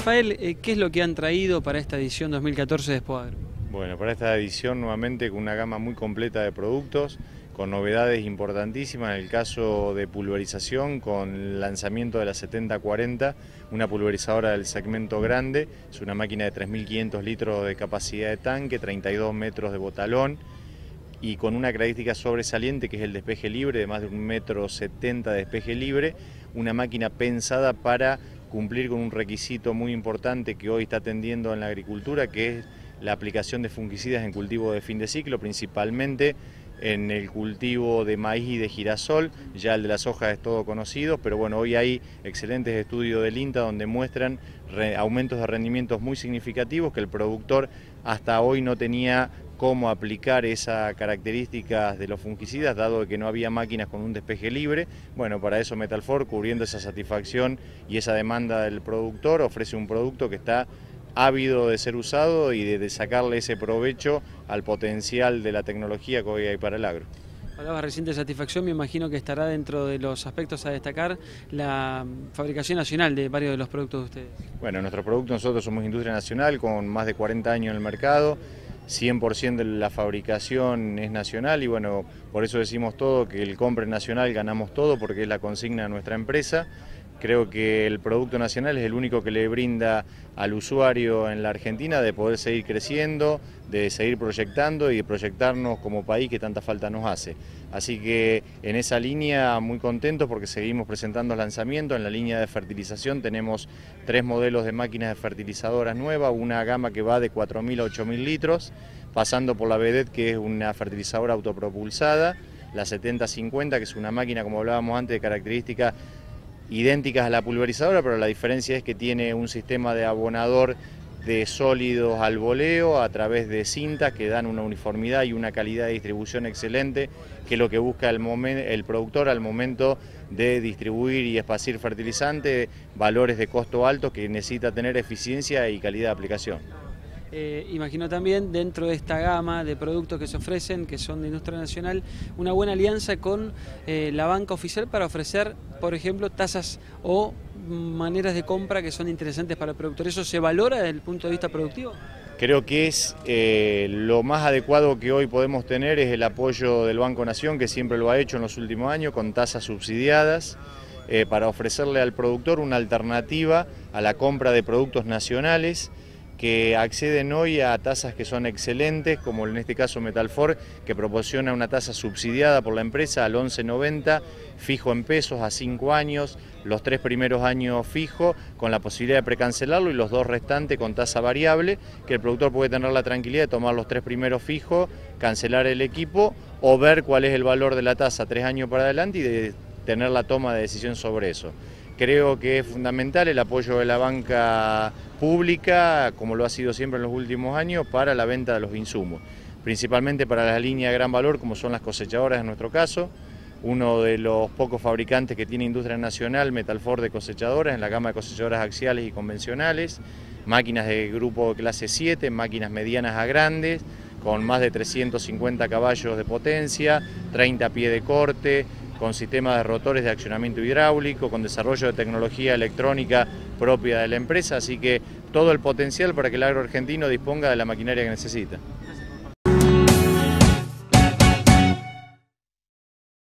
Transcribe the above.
Rafael, eh, ¿qué es lo que han traído para esta edición 2014 de Expoagro? Bueno, para esta edición nuevamente con una gama muy completa de productos, con novedades importantísimas en el caso de pulverización, con el lanzamiento de la 7040, una pulverizadora del segmento grande, es una máquina de 3.500 litros de capacidad de tanque, 32 metros de botalón, y con una característica sobresaliente que es el despeje libre, de más de un metro 70 de despeje libre, una máquina pensada para cumplir con un requisito muy importante que hoy está atendiendo en la agricultura, que es la aplicación de fungicidas en cultivo de fin de ciclo, principalmente en el cultivo de maíz y de girasol, ya el de las hojas es todo conocido, pero bueno, hoy hay excelentes estudios del INTA donde muestran aumentos de rendimientos muy significativos que el productor hasta hoy no tenía cómo aplicar esas características de los fungicidas, dado que no había máquinas con un despeje libre. Bueno, para eso Metalfor, cubriendo esa satisfacción y esa demanda del productor, ofrece un producto que está ávido de ser usado y de, sacarle ese provecho al potencial de la tecnología que hoy hay para el agro. Hablaba reciente satisfacción, me imagino que estará dentro de los aspectos a destacar la fabricación nacional de varios de los productos de ustedes. Bueno, nuestro producto nosotros somos industria nacional con más de 40 años en el mercado, 100% de la fabricación es nacional y bueno, por eso decimos todo que el compre nacional ganamos todo porque es la consigna de nuestra empresa. Creo que el producto nacional es el único que le brinda al usuario en la Argentina de poder seguir creciendo, de seguir proyectando y de proyectarnos como país que tanta falta nos hace. Así que en esa línea muy contentos porque seguimos presentando lanzamientos. En la línea de fertilización tenemos tres modelos de máquinas de fertilizadoras nuevas, una gama que va de 4.000 a 8.000 litros, pasando por la Vedet que es una fertilizadora autopropulsada, la 7050 que es una máquina como hablábamos antes de características idénticas a la pulverizadora, pero la diferencia es que tiene un sistema de abonador de sólidos al voleo a través de cintas que dan una uniformidad y una calidad de distribución excelente, que es lo que busca el, el productor al momento de distribuir y esparcir fertilizante, valores de costo altos que necesita tener eficiencia y calidad de aplicación. Eh, imagino también dentro de esta gama de productos que se ofrecen, que son de industria nacional, una buena alianza con eh, la banca oficial para ofrecer, por ejemplo, tasas o maneras de compra que son interesantes para el productor. ¿Eso se valora desde el punto de vista productivo? Creo que es eh, lo más adecuado que hoy podemos tener es el apoyo del Banco Nación, que siempre lo ha hecho en los últimos años, con tasas subsidiadas, para ofrecerle al productor una alternativa a la compra de productos nacionales que acceden hoy a tasas que son excelentes, como en este caso Metalfor, que proporciona una tasa subsidiada por la empresa al 11.90, fijo en pesos a 5 años, los tres primeros años fijo, con la posibilidad de precancelarlo y los dos restantes con tasa variable, que el productor puede tener la tranquilidad de tomar los tres primeros fijos, cancelar el equipo o ver cuál es el valor de la tasa tres años para adelante y de tener la toma de decisión sobre eso. Creo que es fundamental el apoyo de la banca pública, como lo ha sido siempre en los últimos años, para la venta de los insumos, principalmente para la línea de gran valor, como son las cosechadoras en nuestro caso, uno de los pocos fabricantes que tiene industria nacional, Metalfor de cosechadoras, en la gama de cosechadoras axiales y convencionales, máquinas de grupo clase 7, máquinas medianas a grandes, con más de 350 caballos de potencia, 30 pies de corte, con sistemas de rotores de accionamiento hidráulico, con desarrollo de tecnología electrónica propia de la empresa, así que todo el potencial para que el agro argentino disponga de la maquinaria que necesita.